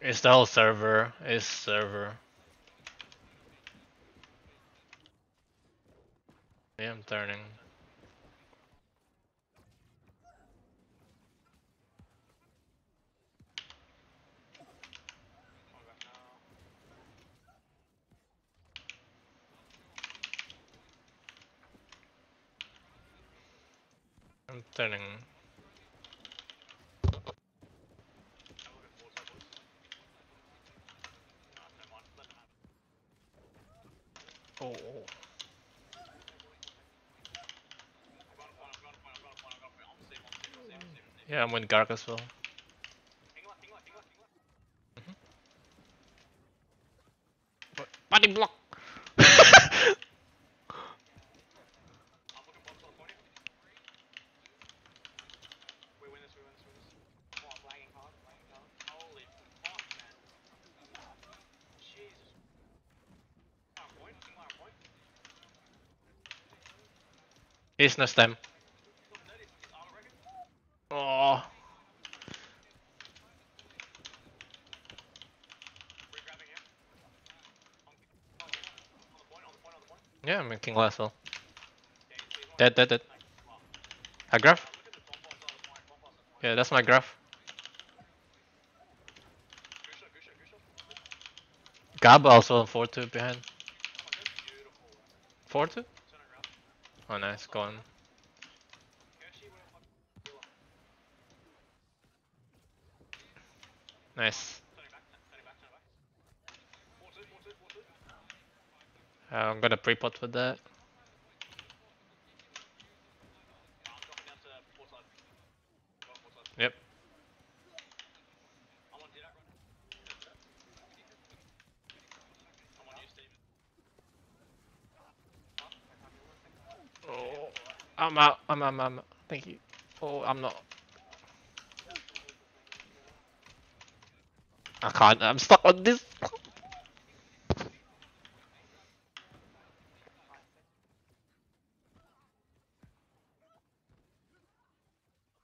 It's the whole server. It's server. Yeah, I'm turning. I'm turning. Oh. Yeah, I'm with Garg as well. Mm-hmm. Body block! He's no stem. Oh. Yeah, I'm making last well. Dead, dead, dead. A graph? Yeah, that's my graph. Gab also on 4-2 behind. 4-2? Oh nice, go on. Nice. I'm gonna pre-pot with that. Yep. Oh, I'm out. I'm, I'm, I'm. Thank you. Oh, I'm not. I can't. I'm stuck on this.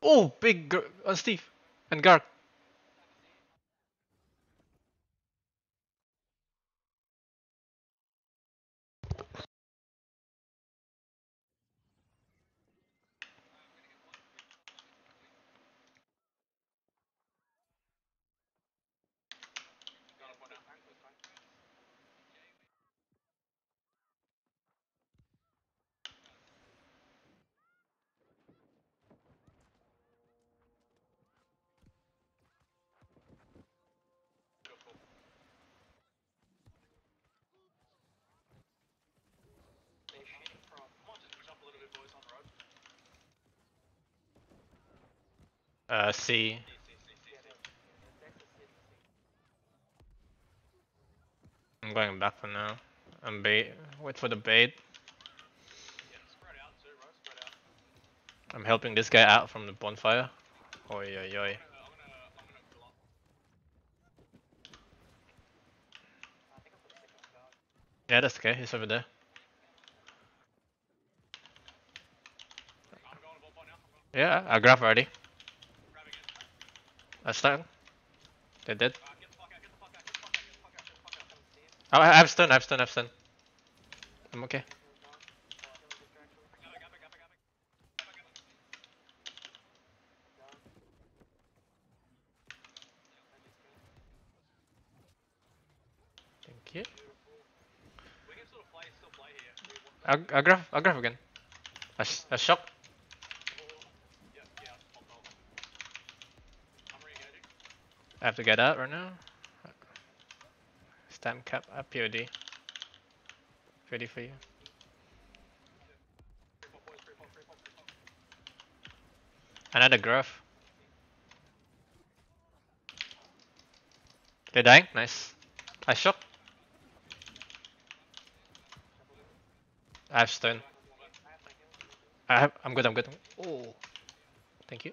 Oh, big uh, Steve and Garg. Uh, C. I'm going back for now. I'm bait. Wait for the bait. I'm helping this guy out from the bonfire. Oi, oi, oi. Yeah, that's okay. He's over there. Yeah, I grab already. I stun. They're dead. Oh, I have stun, I have stun, I have stun. I'm okay. Thank you. I, I grab, I grab again. I, sh I shock. I have to get out right now. Stamp cap, a POD. Ready for you. Another graph. They're dying? Nice. I shock. I have stun. I have, I'm good, I'm good. Oh, thank you.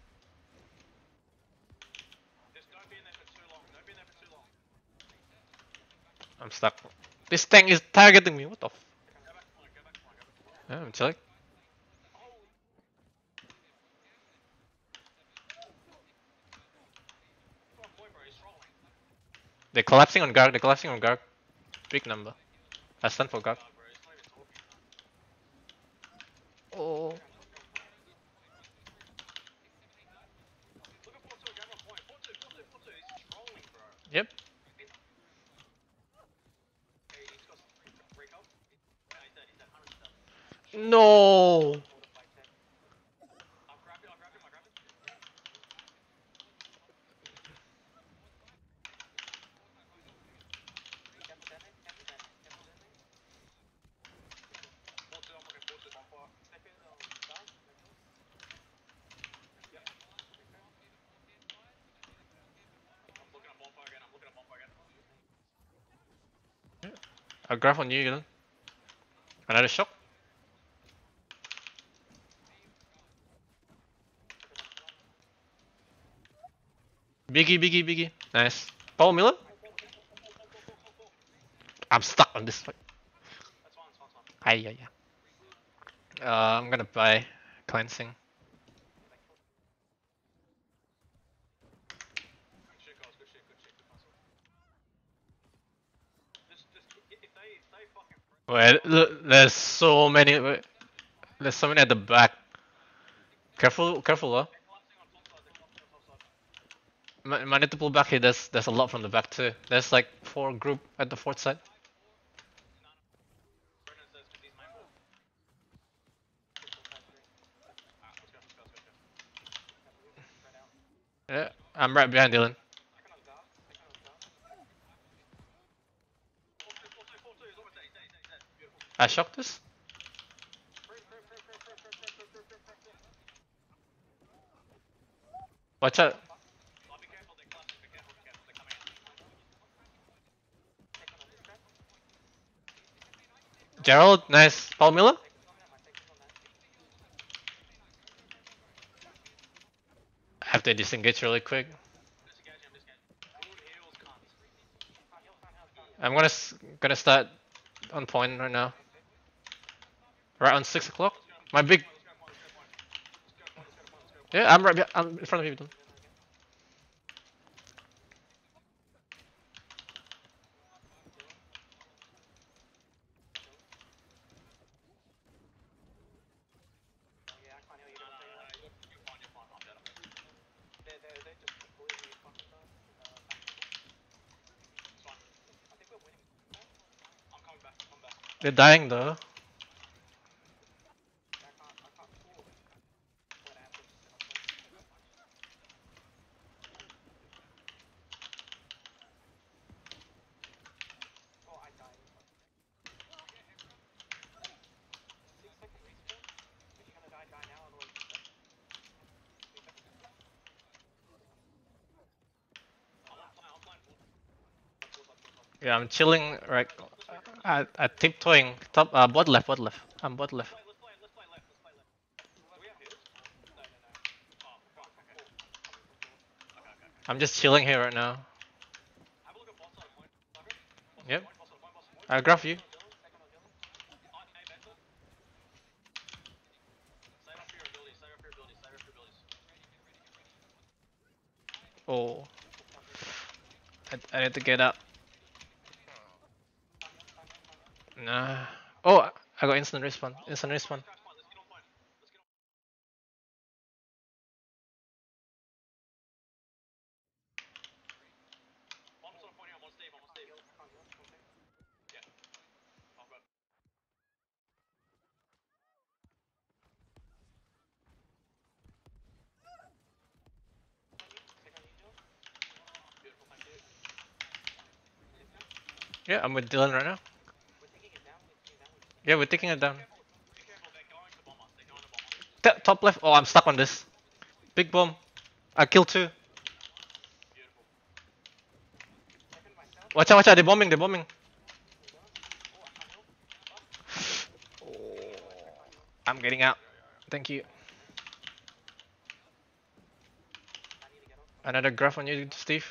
I'm stuck. This tank is targeting me. What the? F yeah, I'm chilling. They're collapsing on guard. They're collapsing on guard. Big number. I stand for guard. Oh. Yep. No. I'll grab on you again. Another shock. Biggie, biggie, biggie. Nice. Paul Miller? I'm stuck on this fight. Ay, yeah, yeah. Uh, I'm gonna buy cleansing. Wait, look, there's so many. Wait, there's so many at the back. Careful, careful, huh? Might, might need to pull back here. There's there's a lot from the back too. There's like four group at the fourth side. Yeah, I'm right behind Dylan. I shocked this. Watch out. Gerald, nice. Paul Miller? I have to disengage really quick. I'm gonna gonna start on point right now. Right on six o'clock. My big. Yeah, I'm right. I'm in front of you. They're dying though. Yeah, I'm chilling right. I I tiptoeing top. Uh, bot left, bot left. I'm bot left. I'm just chilling here right now. Yep. I'll grab you. Oh. I, I need to get up. Nah. Oh, I got instant respawn. Instant respawn. Yeah, I'm with Dylan right now. Yeah, we're taking it down. T- top left. Oh, I'm stuck on this. Big bomb. I killed two. Watch out, watch out, they're bombing, they're bombing. I'm getting out. Thank you. Another graph on you, Steve.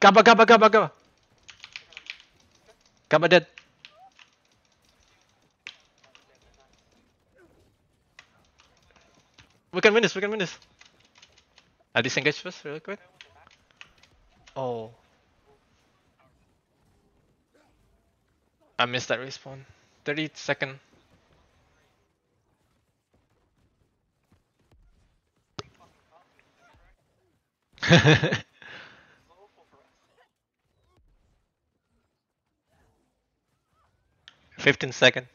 Gabba, gabba, gabba, gabba. Gabba dead. We can win this, we can win this. I'll disengage first, real quick. Oh. I missed that respawn. 30 second. Fifteen second.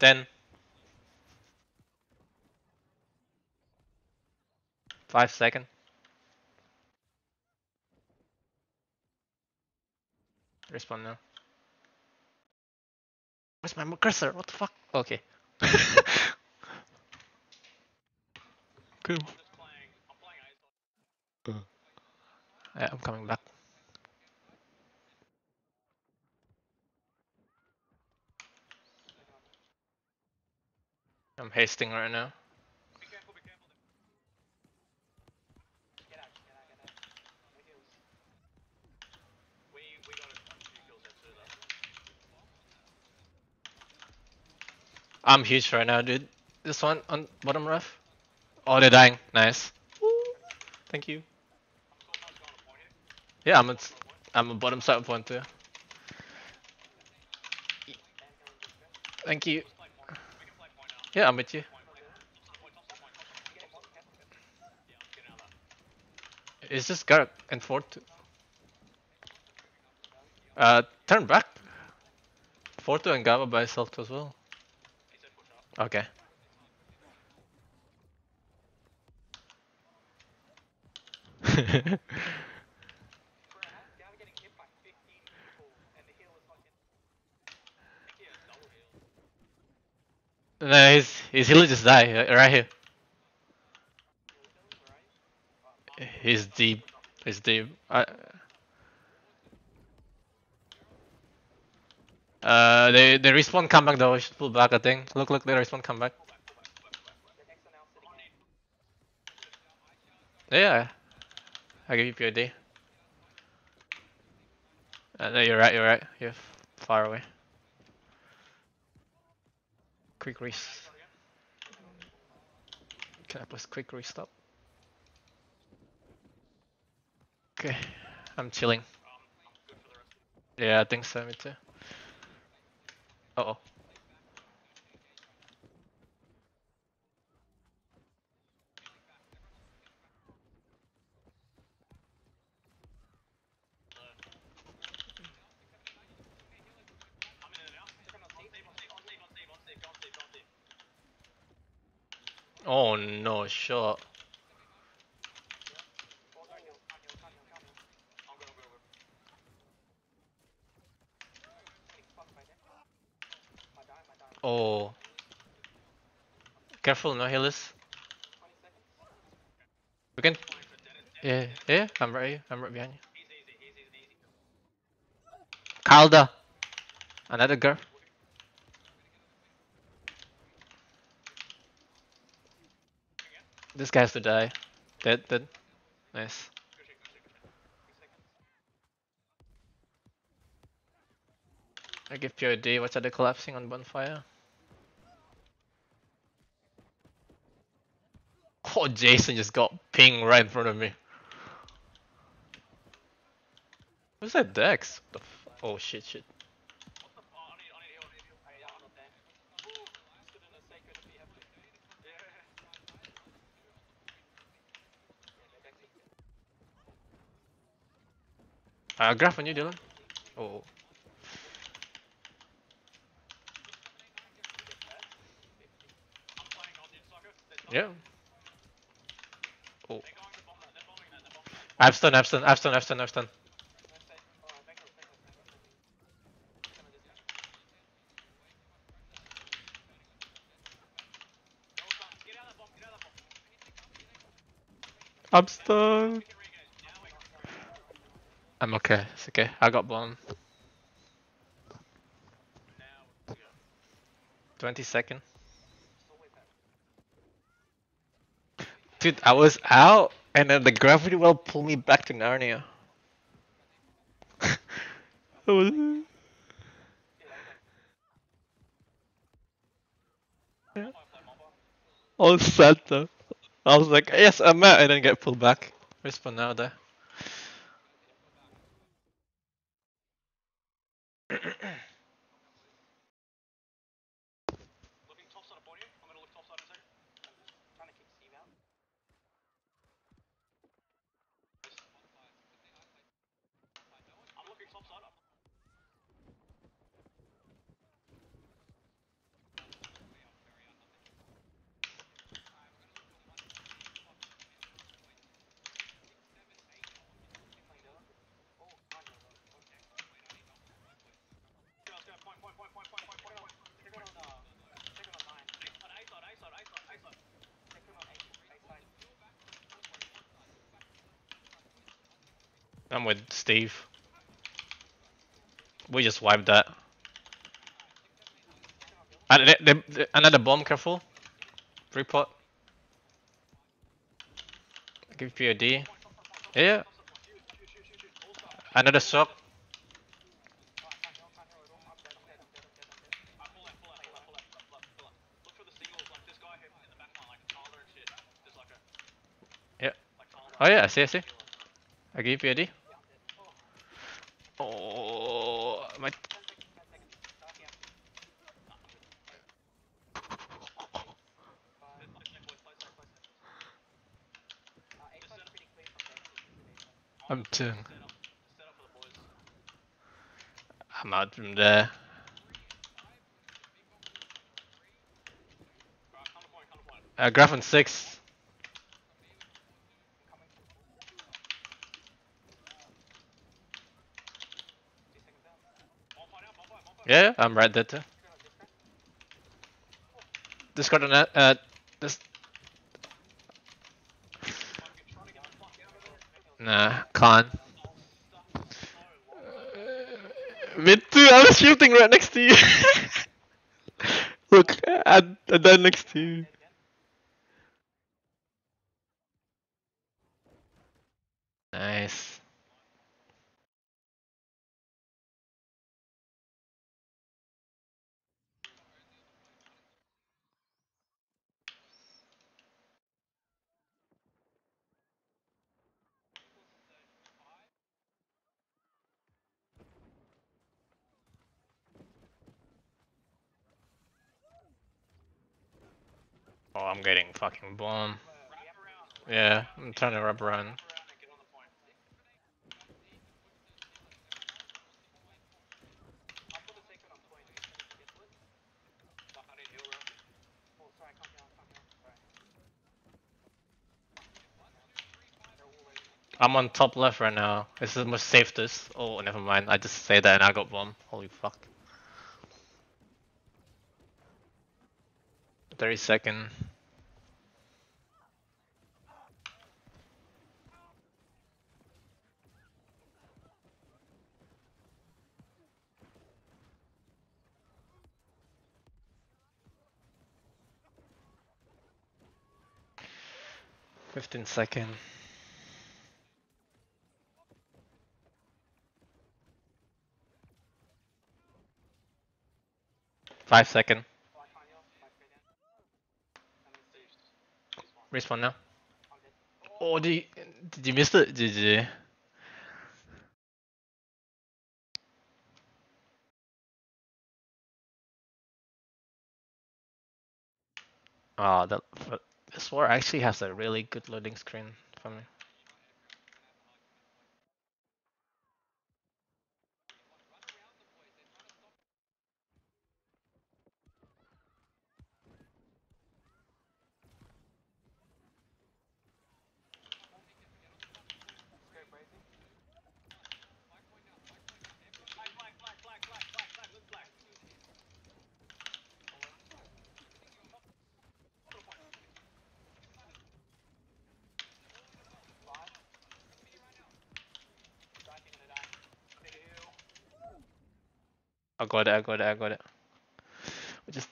Ten. Five second. Respond now. Where's my cursor? What the fuck? Okay. cool. Yeah, I'm coming back. I'm hasting right now. I'm huge right now, dude. This one on bottom left. Oh, they're dying. Nice. Thank you. Yeah, I'm I'm a bottom side point too. Thank you. Yeah, I'm with you. Is this Garrett and Fort? Uh, turn back. Fortu and Gaba by itself as well. Okay. no, he's he'll just died uh, right here. He's deep. He's deep. I, uh, they they respawn come back though. We should pull back. I think. Look, look, they respawn come back. Yeah, I give you POD. Uh, no, you're right. You're right. You're far away. Quick res. Can I press quick restop? Okay, I'm chilling. Yeah, I think so. Me too. Uh oh. Oh no, shot. Oh. Careful, no healers. We can. Yeah, yeah, I'm right here. I'm right behind you. Kalda. Another girl. This guy has to die. Dead, dead. Nice. I give POD, what's the collapsing on bonfire? Oh, Jason just got ping right in front of me. What's that Dex? Oh shit, shit. Uh, graph on you, Dylan. Oh. Yeah. Oh. I've stun, I've stun, I've I've I've. I'm. I'm okay. It's okay. I got bomb. 20 second. Dude, I was out and then the gravity well pulled me back to Narnia. Was... Yeah. Was sad though. I was like, yes, I'm out, and then get pulled back. Respawn now there. I'm with Steve. We just wiped that. Uh, they, they, they- another bomb, careful. Report. Give you a D. Yeah. Another sock. Yeah. Oh yeah, I see, I see. I give you a D. Oh, my. I'm two. I'm out from there. Uh, graph on six. Yeah, I'm right there too. Discard on that. Uh, this. Nah. Uh, Mid two, I was shooting right next to you. Look, I, I died next to you. Nice. Oh, I'm getting fucking bomb. Yeah, I'm trying to wrap around. I'm on top left right now. This is the safest. Oh, never mind. I just say that and I got bomb. Holy fuck. 30 second. Fifteen second. Five second. Respawn now. Oh, did you, did you miss it? GG. Oh, that this war actually has a really good loading screen for me. Got it, I got it, I got it. We just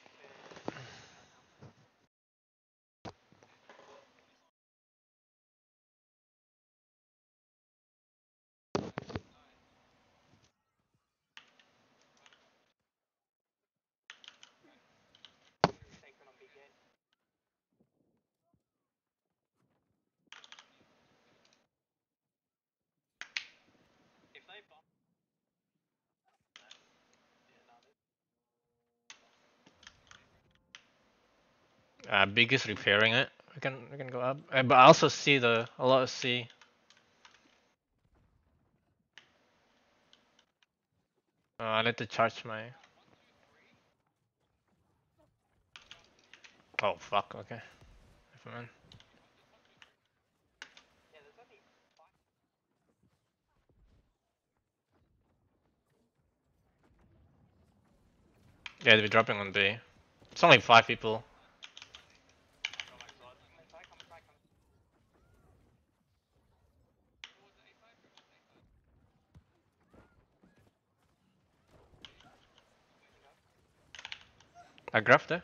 uh, repairing it. We can we can go up. Uh, but I also see the a lot of C. Uh, I need to charge my. Oh fuck. Okay. Never mind. Yeah, they're dropping on B. It's only five people. I grabbed it.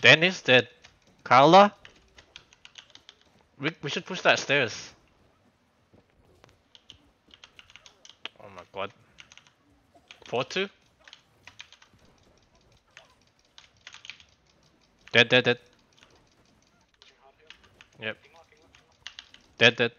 Dennis dead. Carla? We, we should push that stairs. Oh my god. 4-2? Dead, dead, dead. Yep. Dead, dead.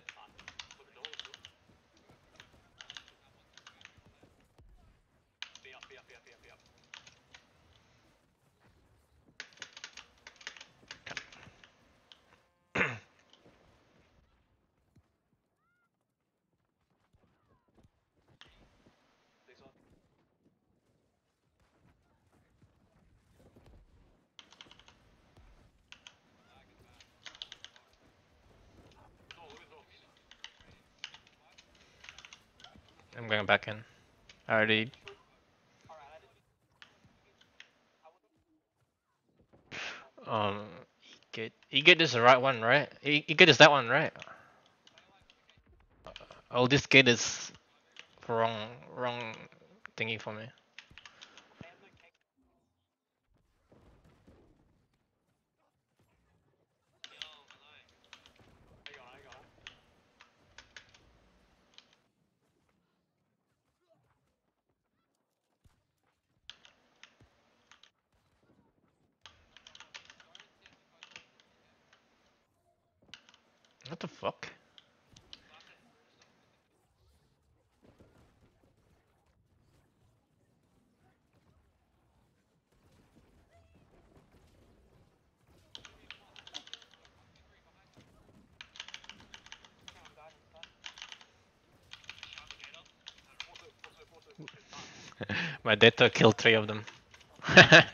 I'm going back in. I already. Um, Egate. Egate is the right one, right? Egate is that one, right? Oh, this gate is wrong, wrong thingy for me. What the fuck? My data killed three of them.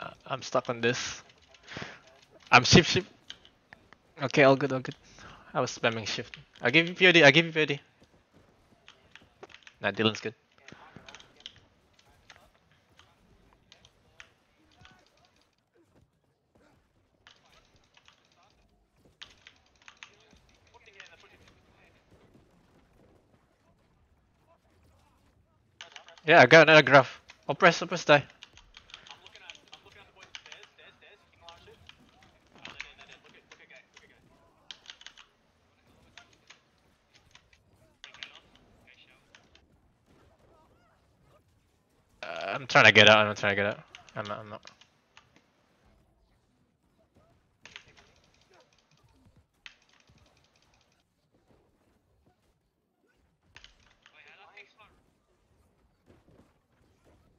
Uh, I'm stuck on this. I'm shift shift. Okay, all good, all good. I was spamming shift. I give you POD, I give you POD. Nah, Dylan's good. Yeah, I got another graph. Oh, oppress, oppress, oh, die. Uh, I'm trying to get out, I'm trying to get out. I'm not, I'm not.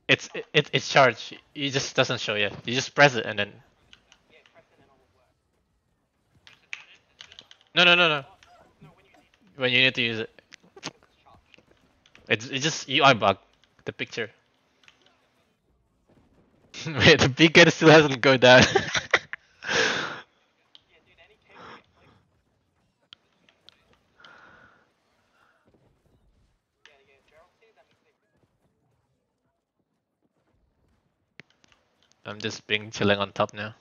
It's it, it it's charged. It just doesn't show yet. You just press it and then. No no no no. When you need to use it. It's it's just UI bug. The picture. Wait, the big guy still hasn't go down. I'm just being chilling on top now.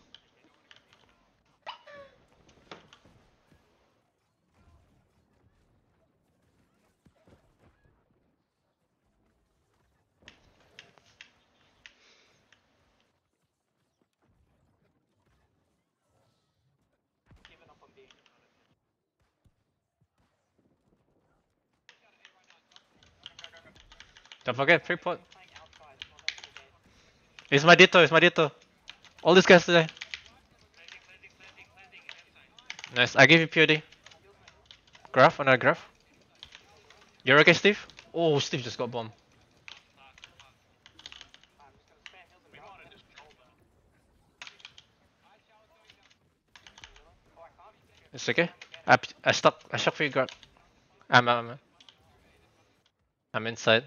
Don't forget, free pot. It's my Dito, it's my Dito. All these guys today. Nice, I give you POD. Graph, another graph. You're okay, Steve? Oh, Steve just got bombed. It's okay. I I stop. I shot for you, guard. I'm, I'm, I'm inside.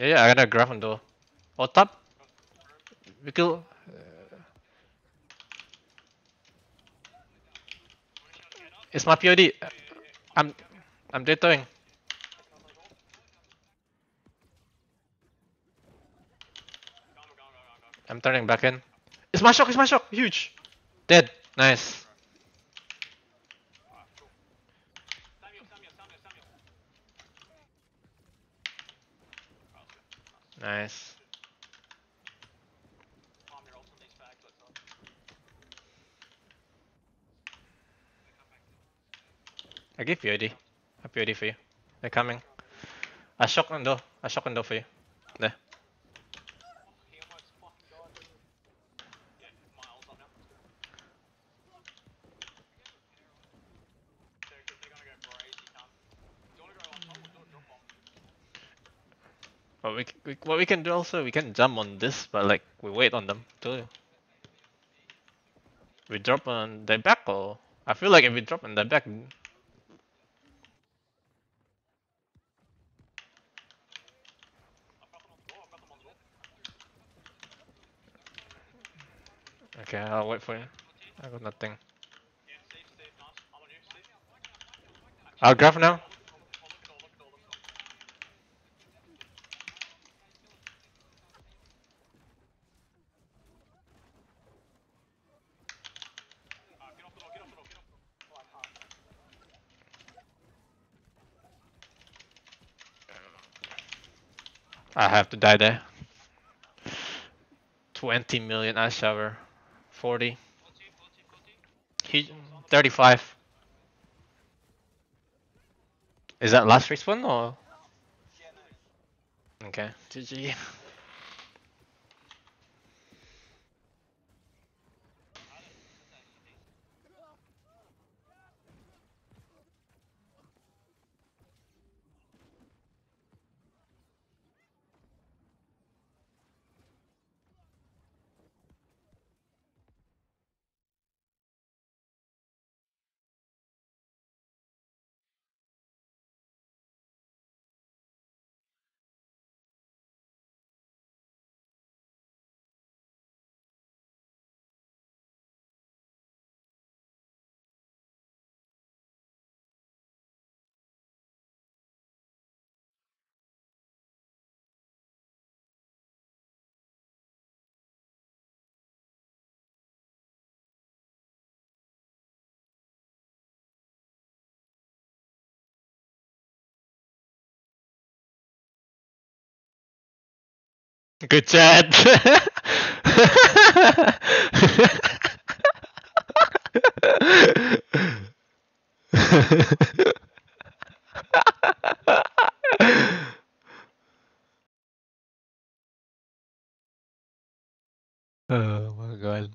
Yeah, yeah, I got a graph on door. Oh, top. We kill. It's my POD. I'm, I'm detoing. I'm turning back in. It's my shock, it's my shock, huge. Dead. Nice. Give POD. I ah, POD for you. They're coming. I shock on door. I shock on door for you. There. But we, we what we can do also we can jump on this, but like we wait on them too. We drop on their back or I feel like if we drop on their back. Okay, I'll wait for you. I got nothing. I'll grab now. I have to die there. 20 million ice shower. 40. He 35. Is that last respawn or? Okay, GG. Good chat. oh my god.